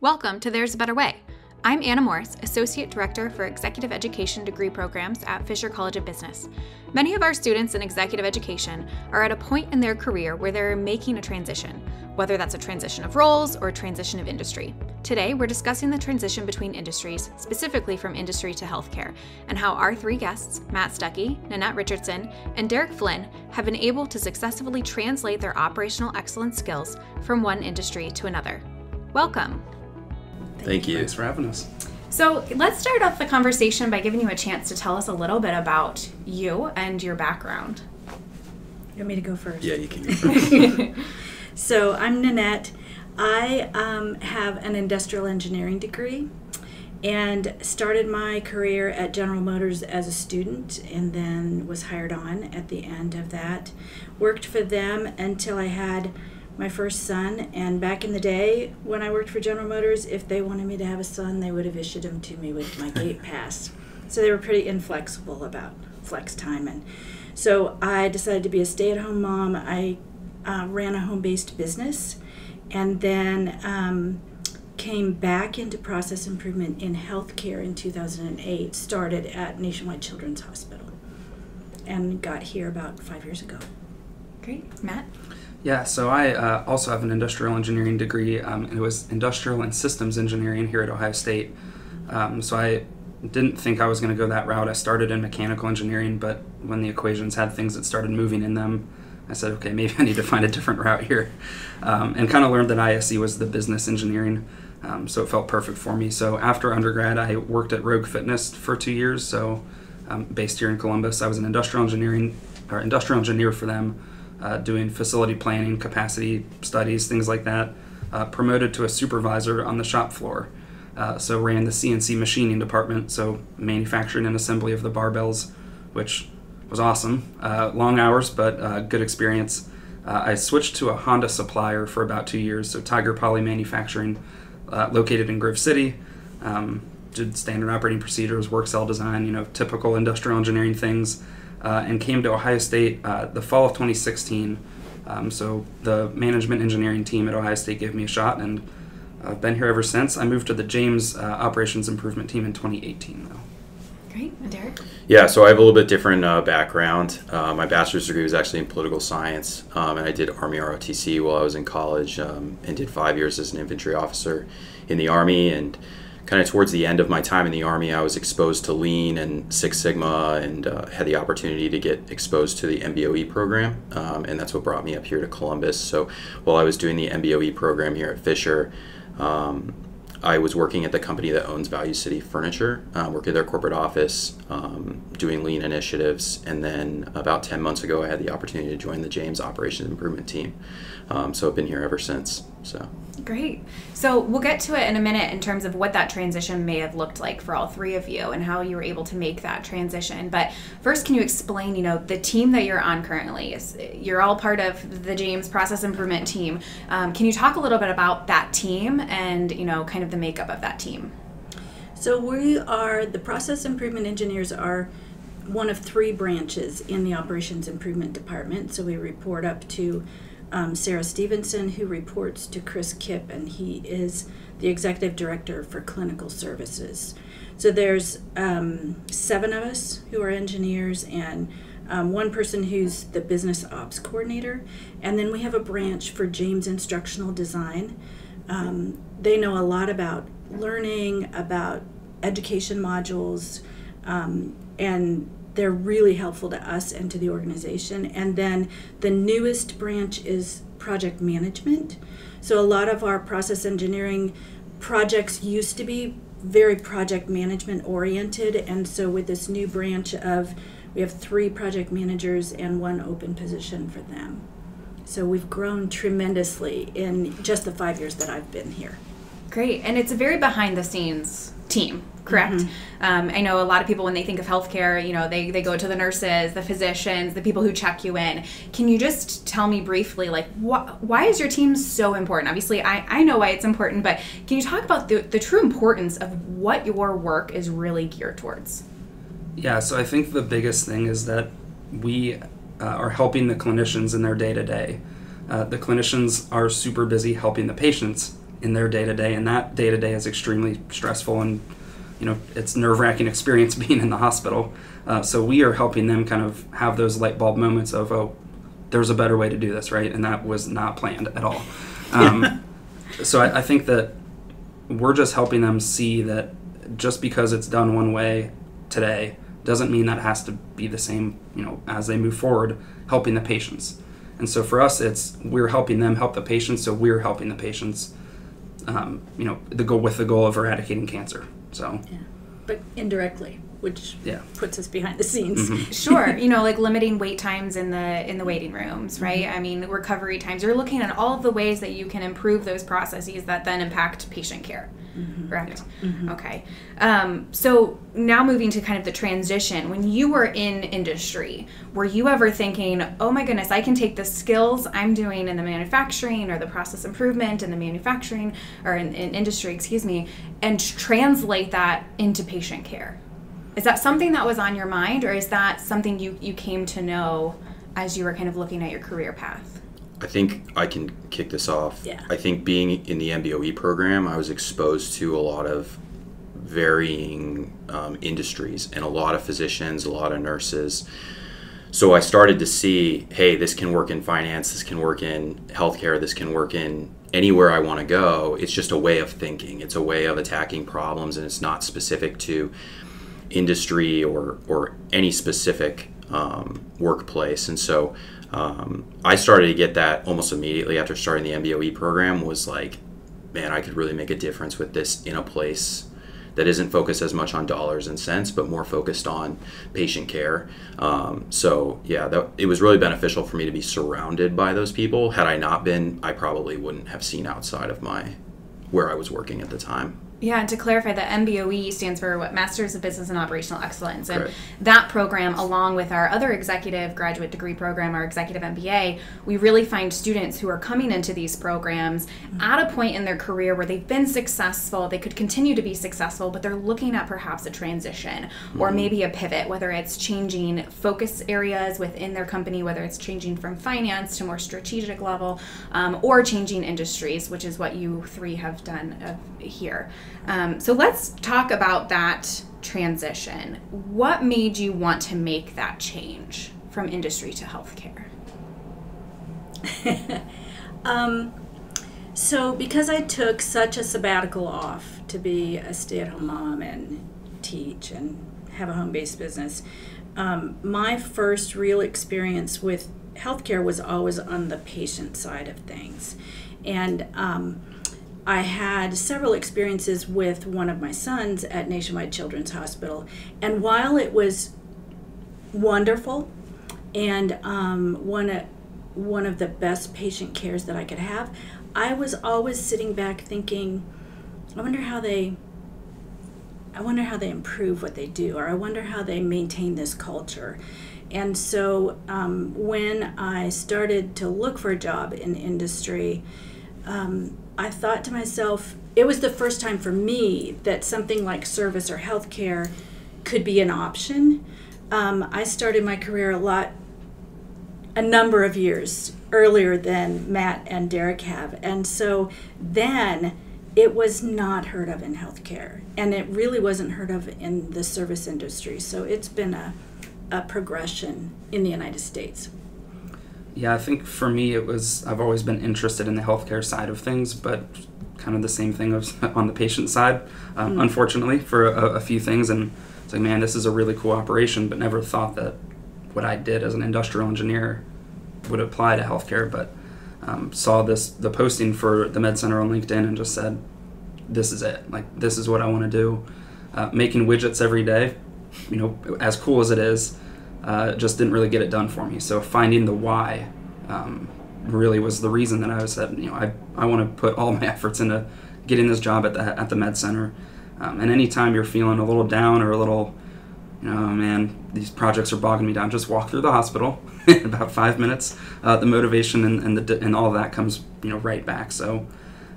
Welcome to There's a Better Way. I'm Anna Morris, Associate Director for Executive Education Degree Programs at Fisher College of Business. Many of our students in executive education are at a point in their career where they're making a transition, whether that's a transition of roles or a transition of industry. Today, we're discussing the transition between industries, specifically from industry to healthcare, and how our three guests, Matt Stuckey, Nanette Richardson, and Derek Flynn, have been able to successfully translate their operational excellence skills from one industry to another. Welcome. Thank you. Thanks for having us. So let's start off the conversation by giving you a chance to tell us a little bit about you and your background. You want me to go first? Yeah, you can go first. So I'm Nanette. I um, have an industrial engineering degree and started my career at General Motors as a student and then was hired on at the end of that. Worked for them until I had my first son. And back in the day when I worked for General Motors, if they wanted me to have a son, they would have issued him to me with my gate pass. So they were pretty inflexible about flex time. And so I decided to be a stay at home mom. I uh, ran a home based business and then um, came back into process improvement in healthcare in 2008. Started at Nationwide Children's Hospital and got here about five years ago. Great. Matt? Yeah, so I uh, also have an industrial engineering degree, um, and it was industrial and systems engineering here at Ohio State. Um, so I didn't think I was going to go that route. I started in mechanical engineering, but when the equations had things that started moving in them, I said, okay, maybe I need to find a different route here. Um, and kind of learned that ISE was the business engineering, um, so it felt perfect for me. So after undergrad, I worked at Rogue Fitness for two years, so um, based here in Columbus. I was an industrial engineering or industrial engineer for them, uh, doing facility planning, capacity studies, things like that. Uh, promoted to a supervisor on the shop floor. Uh, so ran the CNC machining department, so manufacturing and assembly of the barbells, which was awesome. Uh, long hours, but uh, good experience. Uh, I switched to a Honda supplier for about two years, so Tiger Poly Manufacturing, located in Grove City. Um, did standard operating procedures, work cell design, you know, typical industrial engineering things, uh, and came to Ohio State uh, the fall of 2016. Um, so the management engineering team at Ohio State gave me a shot, and I've been here ever since. I moved to the James uh, Operations Improvement Team in 2018, though. Great. And Derek? Yeah, so I have a little bit different uh, background. Uh, my bachelor's degree was actually in political science, um, and I did Army ROTC while I was in college, um, and did five years as an infantry officer in the Army. And kind of towards the end of my time in the Army, I was exposed to Lean and Six Sigma, and uh, had the opportunity to get exposed to the MBOE program, um, and that's what brought me up here to Columbus. So while I was doing the MBOE program here at Fisher. Um, I was working at the company that owns Value City Furniture, uh, working at their corporate office, um, doing lean initiatives, and then about 10 months ago, I had the opportunity to join the James Operations Improvement Team. Um, so I've been here ever since. So Great. So we'll get to it in a minute in terms of what that transition may have looked like for all three of you and how you were able to make that transition. But first, can you explain, you know, the team that you're on currently? Is you're all part of the James Process Improvement Team. Um, can you talk a little bit about that team and you know, kind of the makeup of that team? So we are the process improvement engineers are one of three branches in the operations improvement department. So we report up to um, Sarah Stevenson, who reports to Chris Kipp, and he is the executive director for clinical services. So there's um, seven of us who are engineers and um, one person who's the business ops coordinator, and then we have a branch for James Instructional Design. Um, they know a lot about learning, about education modules, um, and they're really helpful to us and to the organization. And then the newest branch is project management. So a lot of our process engineering projects used to be very project management oriented, and so with this new branch of we have three project managers and one open position for them. So we've grown tremendously in just the five years that I've been here. Great. And it's a very behind the scenes team, correct? Um, I know a lot of people, when they think of healthcare, you know, they, they go to the nurses, the physicians, the people who check you in. Can you just tell me briefly, like, wh- why is your team so important? Obviously, I, I know why it's important, but can you talk about the, the true importance of what your work is really geared towards? Yeah, so I think the biggest thing is that we uh, are helping the clinicians in their day to day. The clinicians are super busy helping the patients in their day to day, and that day to day is extremely stressful and you know it's nerve wracking experience being in the hospital. Uh, so we are helping them kind of have those light bulb moments of oh, there's a better way to do this, right? And that was not planned at all. Um, so I, I think that we're just helping them see that just because it's done one way today doesn't mean that has to be the same you know as they move forward helping the patients and so for us it's we're helping them help the patients so we're helping the patients um, you know the goal with the goal of eradicating cancer so Yeah. But indirectly, which Yeah. puts us behind the scenes. Mm-hmm. sure you know like limiting wait times in the in the waiting rooms mm-hmm. right i mean recovery times you're looking at all of the ways that you can improve those processes that then impact patient care correct? Okay. Um, so now moving to kind of the transition when you were in industry were you ever thinking oh my goodness i can take the skills i'm doing in the manufacturing or the process improvement in the manufacturing or in, in industry excuse me and translate that into patient care? Is that something that was on your mind, or is that something you, you came to know as you were kind of looking at your career path? I think I can kick this off. Yeah. I think being in the MBOE program, I was exposed to a lot of varying um, industries and a lot of physicians, a lot of nurses. So I started to see, hey, this can work in finance, this can work in healthcare, this can work in anywhere I want to go. It's just a way of thinking. It's a way of attacking problems, and it's not specific to industry or or any specific um, workplace. And so um, I started to get that almost immediately after starting the MBOE program. Was like, man, I could really make a difference with this in a place that isn't focused as much on dollars and cents, but more focused on patient care. Um, so yeah, that, it was really beneficial for me to be surrounded by those people. Had I not been, I probably wouldn't have seen outside of my where I was working at the time. Yeah, and to clarify, the MBOE stands for what Masters of Business and Operational Excellence, and Correct. that program, along with our other executive graduate degree program, our executive MBA, we really find students who are coming into these programs at a point in their career where they've been successful, they could continue to be successful, but they're looking at perhaps a transition or maybe a pivot, whether it's changing focus areas within their company, whether it's changing from finance to more strategic level, um, or changing industries, which is what you three have done uh, here. Um, so let's talk about that transition. What made you want to make that change from industry to healthcare? Um, so, because I took such a sabbatical off to be a stay at home mom and teach and have a home based business, um, my first real experience with healthcare was always on the patient side of things. And um, I had several experiences with one of my sons at Nationwide Children's Hospital. And while it was wonderful and um, one, of, one of the best patient cares that I could have, I was always sitting back thinking, I wonder how they. I wonder how they improve what they do, or I wonder how they maintain this culture. And so, um, when I started to look for a job in industry, um, I thought to myself, it was the first time for me that something like service or healthcare could be an option. Um, I started my career a lot, a number of years earlier than Matt and Derek have. And so then it was not heard of in healthcare, and it really wasn't heard of in the service industry. So it's been a, a progression in the United States. Yeah, I think for me it was I've always been interested in the healthcare side of things, but kind of the same thing of on the patient side, um, unfortunately for a, a few things. And it's like, man, this is a really cool operation, but never thought that what I did as an industrial engineer would apply to healthcare. But um, saw this the posting for the Med Center on LinkedIn and just said, this is it. Like this is what I want to do. Uh, making widgets every day, you know, as cool as it is, uh, just didn't really get it done for me. So finding the why um, really was the reason that I was said, you know, I, I want to put all my efforts into getting this job at the at the med center. Um, and anytime you're feeling a little down or a little, you know, "Oh, man, these projects are bogging me down, just walk through the hospital in about five minutes. Uh, the motivation and, and the and all that comes, you know, right back. So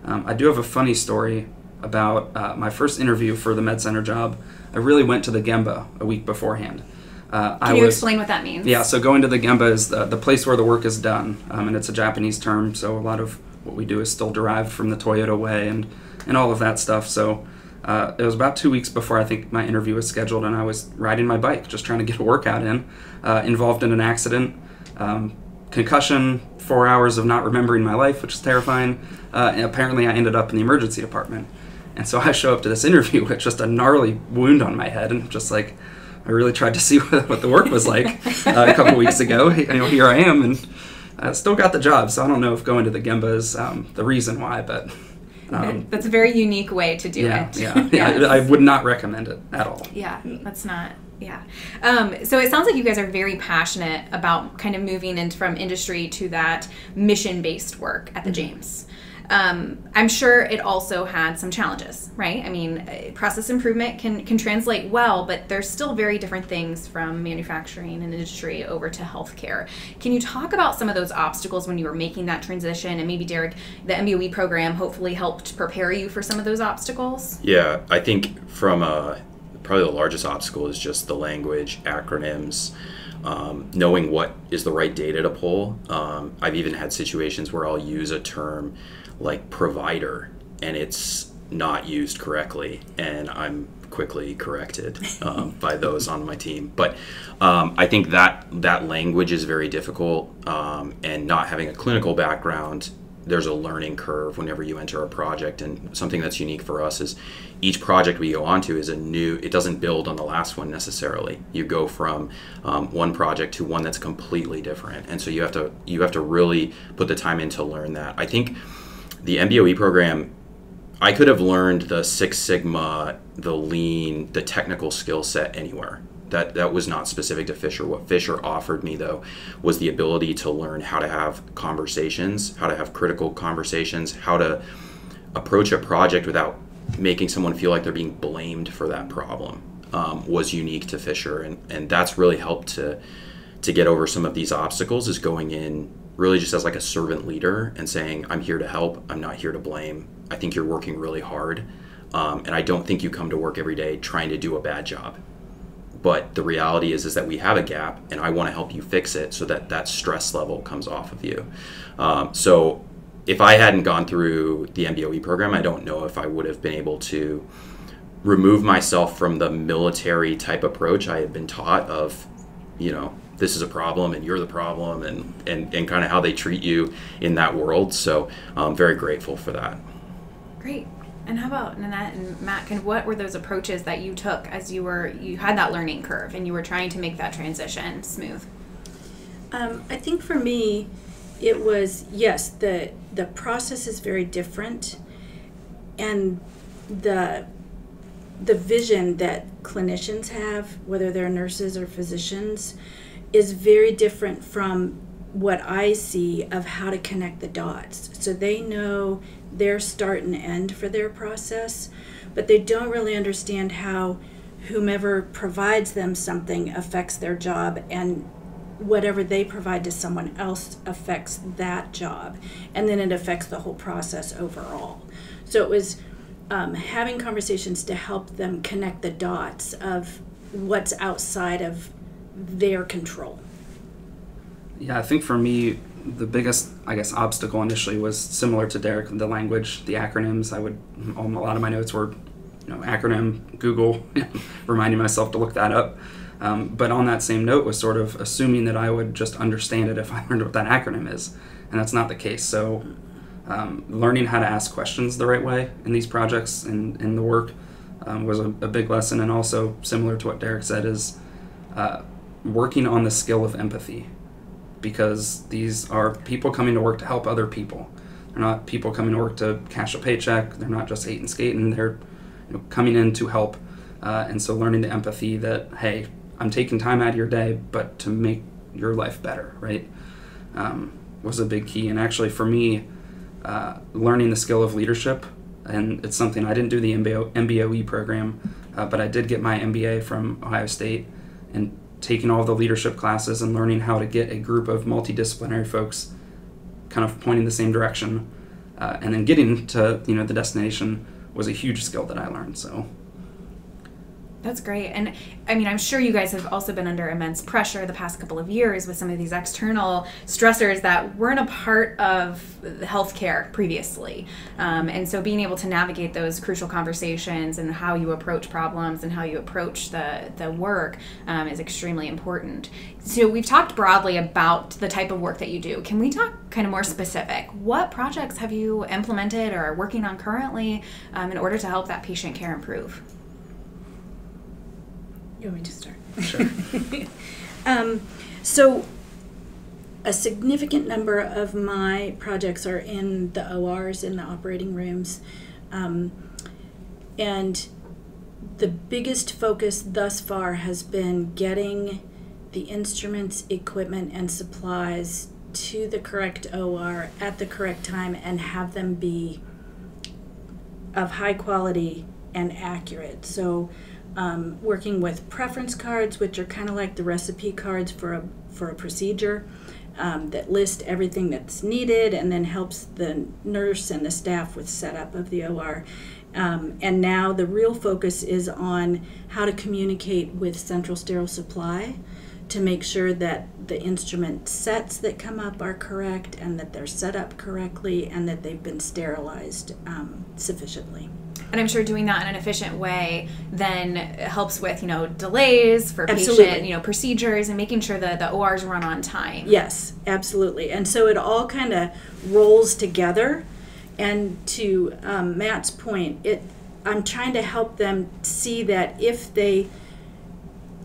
um, I do have a funny story about uh, my first interview for the med center job. I really went to the Gemba a week beforehand. Uh, I Can you was, explain what that means? yeah, so going to the Gemba is the, the place where the work is done, um, and it's a Japanese term, so a lot of what we do is still derived from the Toyota way and, and all of that stuff. So uh, it was about two weeks before I think my interview was scheduled, and I was riding my bike, just trying to get a workout in, uh, involved in an accident. Um, concussion, four hours of not remembering my life, which is terrifying. Uh, and apparently, I ended up in the emergency department. And so I show up to this interview with just a gnarly wound on my head, and just like, I really tried to see what, what the work was like uh, a couple weeks ago. You know, here I am, and I still got the job. So I don't know if going to the Gemba is um, the reason why, but um, that's a very unique way to do yeah, it. Yeah, yeah. I would not recommend it at all. Yeah, that's not. Yeah. Um, so it sounds like you guys are very passionate about kind of moving into from industry to that mission based work at the mm-hmm. James. Um, I'm sure it also had some challenges, right? I mean, uh, process improvement can can translate well, but there's still very different things from manufacturing and industry over to healthcare. Can you talk about some of those obstacles when you were making that transition? And maybe Derek, the MBOE program hopefully helped prepare you for some of those obstacles. Yeah, I think from uh, probably the largest obstacle is just the language, acronyms. Um, knowing what is the right data to pull. Um, I've even had situations where I'll use a term like provider and it's not used correctly and i'm quickly corrected um, by those on my team but um, i think that that language is very difficult um, and not having a clinical background there's a learning curve whenever you enter a project and something that's unique for us is each project we go onto is a new it doesn't build on the last one necessarily. You go from um, one project to one that's completely different. And so you have to you have to really put the time in to learn that. I think the MBOE program, I could have learned the Six Sigma, the lean, the technical skill set anywhere. That, that was not specific to Fisher. What Fisher offered me, though, was the ability to learn how to have conversations, how to have critical conversations, how to approach a project without making someone feel like they're being blamed for that problem um, was unique to Fisher. And, and that's really helped to, to get over some of these obstacles is going in really just as like a servant leader and saying, I'm here to help, I'm not here to blame. I think you're working really hard. Um, and I don't think you come to work every day trying to do a bad job. But the reality is, is that we have a gap, and I want to help you fix it so that that stress level comes off of you. Um, so, if I hadn't gone through the MBOE program, I don't know if I would have been able to remove myself from the military type approach I had been taught of, you know, this is a problem and you're the problem and, and, and kind of how they treat you in that world. So I'm very grateful for that. Great. And how about Nanette and Matt? Kind of what were those approaches that you took as you were you had that learning curve and you were trying to make that transition smooth? Um, I think for me, it was yes the the process is very different, and the the vision that clinicians have, whether they're nurses or physicians, is very different from what I see of how to connect the dots. So they know their start and end for their process, but they don't really understand how whomever provides them something affects their job and whatever they provide to someone else affects that job and then it affects the whole process overall so it was um, having conversations to help them connect the dots of what's outside of their control. Yeah, I think for me, the biggest, I guess, obstacle initially was similar to Derek, the language, the acronyms. I would, a lot of my notes were, you know, acronym, Google, reminding myself to look that up. Um, but on that same note was sort of assuming that I would just understand it if I learned what that acronym is. And that's not the case. So um, learning how to ask questions the right way in these projects and in the work um, was a, a, big lesson. And also similar to what Derek said is uh, working on the skill of empathy because these are people coming to work to help other people. They're not people coming to work to cash a paycheck. They're not just hating skating. They're you know, coming in to help. Uh, and so learning the empathy that, hey, I'm taking time out of your day, but to make your life better, right? Um, was a big key. And actually, for me, uh, learning the skill of leadership, and it's something I didn't do the MBO, MBOE program, uh, but I did get my MBA from Ohio State. And taking all the leadership classes and learning how to get a group of multidisciplinary folks kind of pointing the same direction uh, and then getting to you know the destination was a huge skill that i learned so That's great. And I mean, I'm sure you guys have also been under immense pressure the past couple of years with some of these external stressors that weren't a part of healthcare previously. Um, and so being able to navigate those crucial conversations and how you approach problems and how you approach the, the work um, is extremely important. So we've talked broadly about the type of work that you do. Can we talk kind of more specific? What projects have you implemented or are working on currently um, in order to help that patient care improve? You want me to start? Sure. um, so, a significant number of my projects are in the ORs, in the operating rooms. Um, and the biggest focus thus far has been getting the instruments, equipment, and supplies to the correct OR at the correct time and have them be of high quality and accurate. So, um, working with preference cards, which are kind of like the recipe cards for a for a procedure. Um, that list everything that's needed and then helps the nurse and the staff with setup of the OR. Um, and now the real focus is on how to communicate with Central Sterile Supply to make sure that the instrument sets that come up are correct and that they're set up correctly and that they've been sterilized um, sufficiently and I'm sure doing that in an efficient way then helps with you know delays for Absolutely. patient you know procedures and making sure that the ORs run on time. Yes, absolutely. And so it all kind of rolls together. And to um, Matt's point, it I'm trying to help them see that if they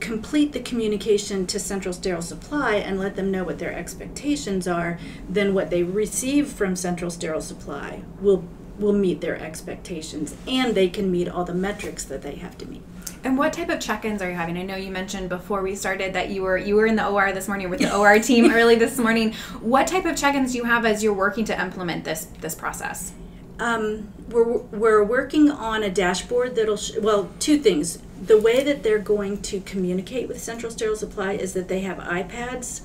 complete the communication to Central Sterile Supply and let them know what their expectations are, then what they receive from Central Sterile Supply will will meet their expectations and they can meet all the metrics that they have to meet. And what type of check-ins are you having? I know you mentioned before we started that you were you were in the OR this morning with the OR team early this morning. What type of check-ins do you have as you're working to implement this this process? Um, we're, we're working on a dashboard that'll sh- well two things. The way that they're going to communicate with Central Sterile Supply is that they have iPads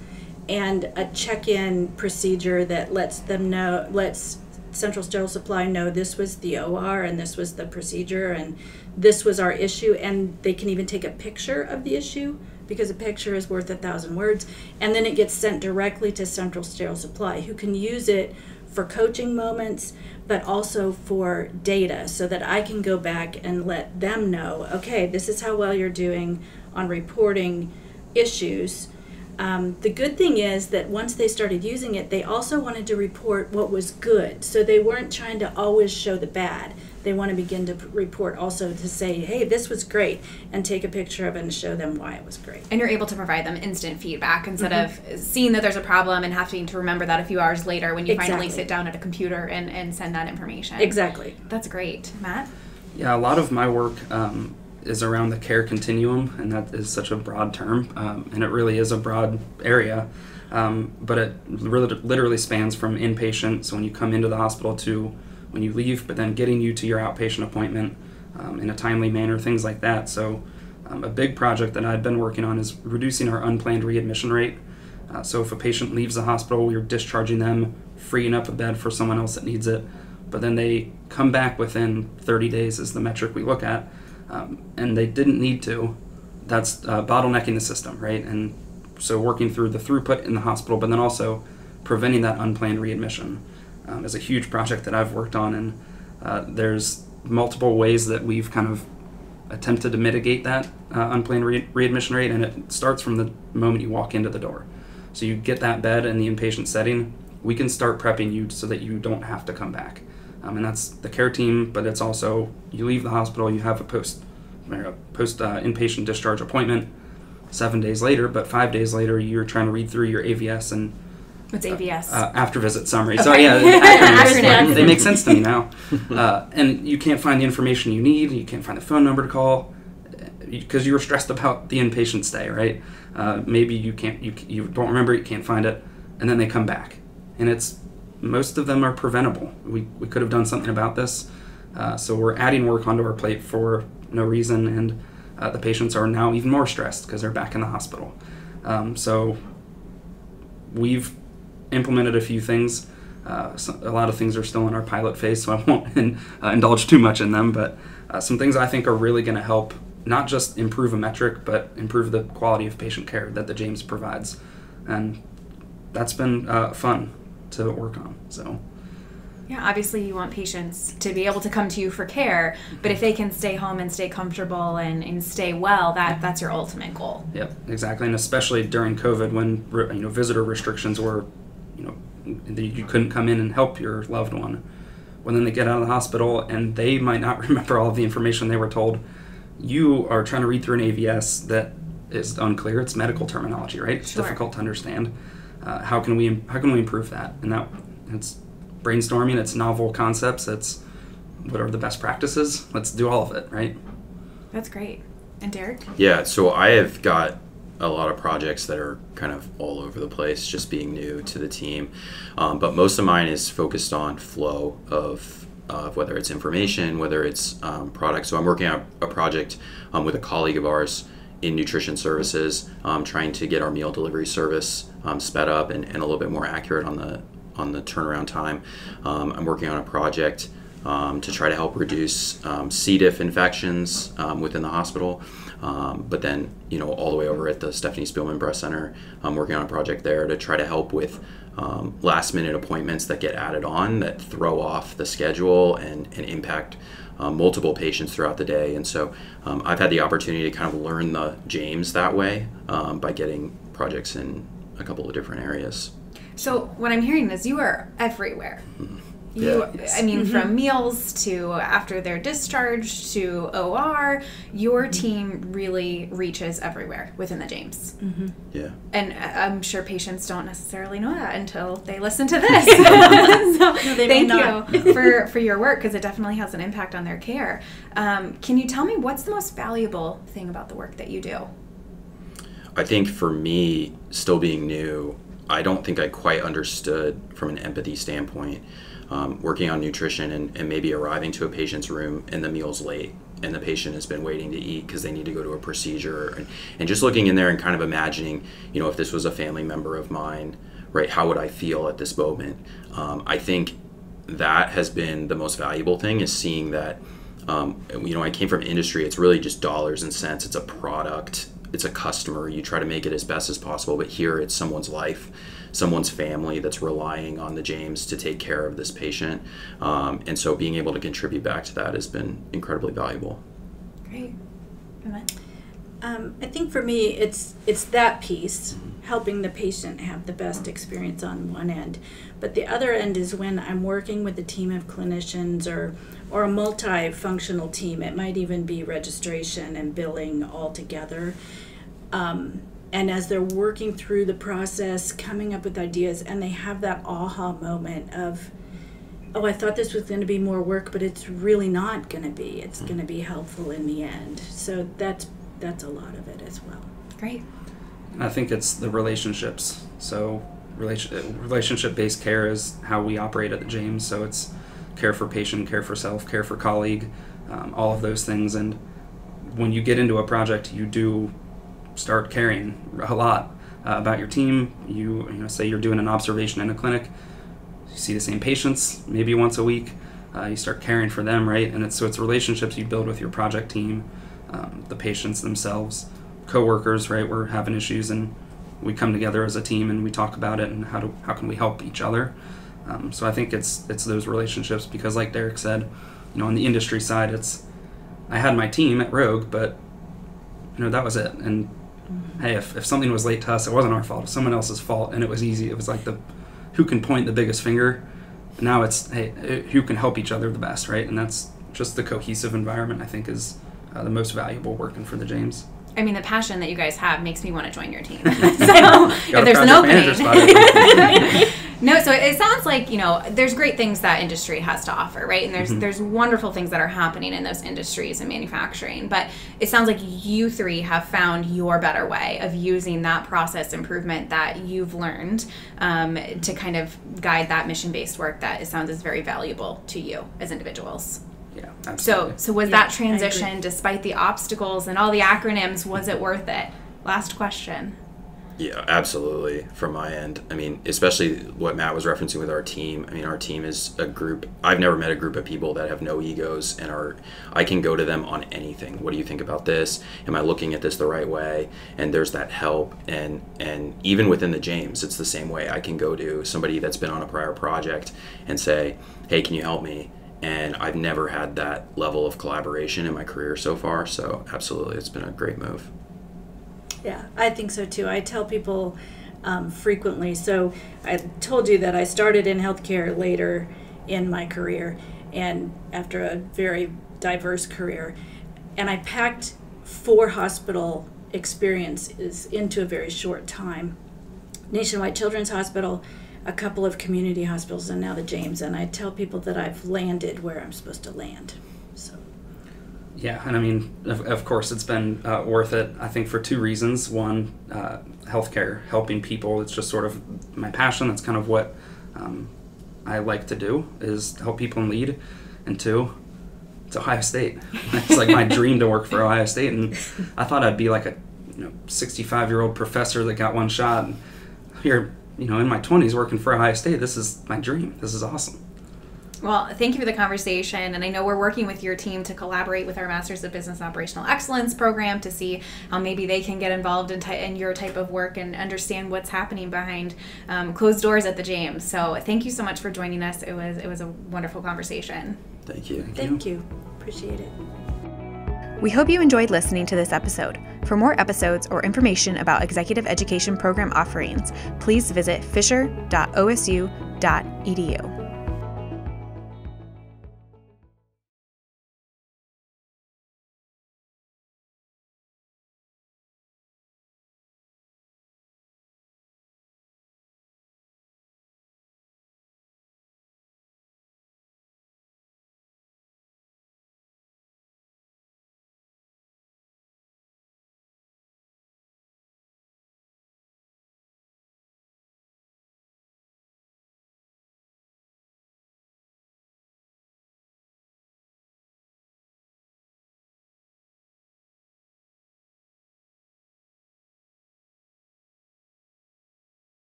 and a check-in procedure that lets them know lets Central Sterile Supply know this was the OR and this was the procedure and this was our issue, and they can even take a picture of the issue because a picture is worth a thousand words, and then it gets sent directly to Central Sterile Supply, who can use it for coaching moments, but also for data so that I can go back and let them know okay, this is how well you're doing on reporting issues um, the good thing is that once they started using it, they also wanted to report what was good. So they weren't trying to always show the bad. They want to begin to report also to say, hey, this was great, and take a picture of it and show them why it was great. And you're able to provide them instant feedback instead mm-hmm. of seeing that there's a problem and having to remember that a few hours later when you exactly. finally sit down at a computer and, and send that information. Exactly. That's great. Matt? Yeah, a lot of my work um, is around the care continuum, and that is such a broad term, um, and it really is a broad area. Um, but it really literally spans from inpatient, so when you come into the hospital, to when you leave, but then getting you to your outpatient appointment um, in a timely manner, things like that. So, um, a big project that I've been working on is reducing our unplanned readmission rate. Uh, so, if a patient leaves the hospital, we're discharging them, freeing up a bed for someone else that needs it, but then they come back within 30 days, is the metric we look at um, and they didn't need to. That's uh, bottlenecking the system, right? And so working through the throughput in the hospital, but then also preventing that unplanned readmission um, is a huge project that I've worked on, and uh, there's multiple ways that we've kind of attempted to mitigate that uh, unplanned re- readmission rate, and it starts from the moment you walk into the door. So you get that bed in the inpatient setting, we can start prepping you so that you don't have to come back. Um, and that's the care team, but it's also you leave the hospital, you have a post a post uh, inpatient discharge appointment seven days later, but five days later you're trying to read through your AVS and What's AVS? Uh, uh, after visit summary. Okay. So yeah, acronyms, they make sense to me now. Uh, and you can't find the information you need. You can't find the phone number to call because uh, you were stressed about the inpatient stay, right? Uh, maybe you can't, you, you don't remember, you can't find it, and then they come back, and it's most of them are preventable. We, we could have done something about this. Uh, so we're adding work onto our plate for no reason, and uh, the patients are now even more stressed because they're back in the hospital. Um, so we've implemented a few things. Uh, so a lot of things are still in our pilot phase, so I won't in, uh, indulge too much in them. But uh, some things I think are really going to help not just improve a metric, but improve the quality of patient care that the James provides, and that's been uh, fun to work on. So. Yeah, obviously you want patients to be able to come to you for care, but if they can stay home and stay comfortable and, and stay well, that that's your ultimate goal. Yep, exactly, and especially during COVID when you know visitor restrictions were, you know, you couldn't come in and help your loved one. When then they get out of the hospital and they might not remember all of the information they were told, you are trying to read through an AVS that is unclear. It's medical terminology, right? It's Sure. difficult to understand. Uh, how can we how can we improve that? And that it's brainstorming. It's novel concepts. It's what are the best practices? Let's do all of it, right? That's great. And Derek? Yeah, so I have got a lot of projects that are kind of all over the place, just being new to the team. Um, but most of mine is focused on flow of uh, whether it's information, whether it's um, products. So I'm working on a project um, with a colleague of ours in nutrition services, um, trying to get our meal delivery service um, sped up and, and a little bit more accurate on the on the turnaround time. Um, I'm working on a project um, to try to help reduce um, C. diff infections um, within the hospital. But then, you know, all the way over at the Stephanie Spielman Breast Center, I'm working on a project there to try to help with last minute appointments that get added on that throw off the schedule and, and impact um, multiple patients throughout the day. And so um, I've had the opportunity to kind of learn the James that way um, by getting projects in a couple of different areas. So what I'm hearing is you are everywhere. You, Yeah. I mean, mm-hmm. from meals to after they're discharged to OR, your mm-hmm. team really reaches everywhere within the James. Mm-hmm. Yeah. And I- I'm sure patients don't necessarily know that until they listen to this. so they may thank not. you for, for your work because it definitely has an impact on their care. Um, can you tell me what's the most valuable thing about the work that you do? I think for me, still being new, I don't think I quite understood from an empathy standpoint, um, working on nutrition and, and maybe arriving to a patient's room and the meal's late and the patient has been waiting to eat because they need to go to a procedure and, and just looking in there and kind of imagining, you know, if this was a family member of mine, right, how would I feel at this moment? Um, I think that has been the most valuable thing is seeing that um, you know i came from industry it's really just dollars and cents. It's a product. It's a customer. You try to make it as best as possible but here it's someone's life someone's family that's relying on the james to take care of this patient um, and so being able to contribute back to that has been incredibly valuable Great. Emma? Um, I think for me, it's it's that piece, helping the patient have the best experience on one end, but the other end is when I'm working with a team of clinicians or or a multifunctional team. It might even be registration and billing all together. Um, and as they're working through the process, coming up with ideas, and they have that aha moment of, oh, I thought this was going to be more work, but it's really not going to be. It's going to be helpful in the end. So that's that's a lot of it as well. Great. And I think it's the relationships. So relation relationship based care is how we operate at the James. So it's care for patient, care for self, care for colleague, um, all of those things. And when you get into a project, you do start caring a lot uh, about your team. You you know say you're doing an observation in a clinic, you see the same patients maybe once a week. Uh, you start caring for them, right? And it's so it's relationships you build with your project team, um, the patients themselves, coworkers, right? We're having issues and we come together as a team and we talk about it and how do how can we help each other. Um, so I think it's it's those relationships because, like Derek said, you know, on the industry side, it's I had my team at Rogue, but you know that was it. And hey, if, if something was late to us, it wasn't our fault. It was someone else's fault, and it was easy. It was like the who can point the biggest finger. Now it's hey, uh, who can help each other the best, right? And that's just the cohesive environment. I think is uh, the most valuable working for the James. I mean, the passion that you guys have makes me want to join your team. so if there's an project manager spot opening. No, so it sounds like, you know, there's great things that industry has to offer, right? And there's Mm-hmm. there's wonderful things that are happening in those industries and manufacturing. But it sounds like you three have found your better way of using that process improvement that you've learned um, to kind of guide that mission based work that it sounds is very valuable to you as individuals. Yeah, So, absolutely. so so was Yeah, that transition, despite the obstacles and all the acronyms, was it worth it? Last question. Yeah, absolutely. From my end, I mean, especially what Matt was referencing with our team. I mean, our team is a group. I've never met a group of people that have no egos and are. I can go to them on anything. What do you think about this? Am I looking at this the right way? And there's that help. And and even within the James, it's the same way. I can go to somebody that's been on a prior project and say, "Hey, can you help me?" And I've never had that level of collaboration in my career so far. So absolutely, it's been a great move. Yeah, I think so too. I tell people um, frequently. So I told you that I started in healthcare later in my career, and after a very diverse career, and I packed four hospital experiences into a very short time. Nationwide Children's Hospital, a couple of community hospitals, and now the James. And I tell people that I've landed where I'm supposed to land. Yeah, and I mean, of, of course, it's been uh, worth it. I think for two reasons. One, uh, healthcare, helping people. It's just sort of my passion. That's kind of what um, I like to do is help people and lead. And two, it's Ohio State. it's like my dream to work for Ohio State, and I thought I'd be like a you know 65 year old professor that got one shot. And here, you know, in my 20s working for Ohio State. This is my dream. This is awesome. Well, thank you for the conversation. And I know we're working with your team to collaborate with our Masters of Business Operational Excellence program to see how maybe they can get involved in, ty- in your type of work and understand what's happening behind um, closed doors at the James. So thank you so much for joining us. It was it was a wonderful conversation. Thank you. Thank, Thank you. you. Appreciate it. We hope you enjoyed listening to this episode. For more episodes or information about executive education program offerings, please visit fisher.osu.edu.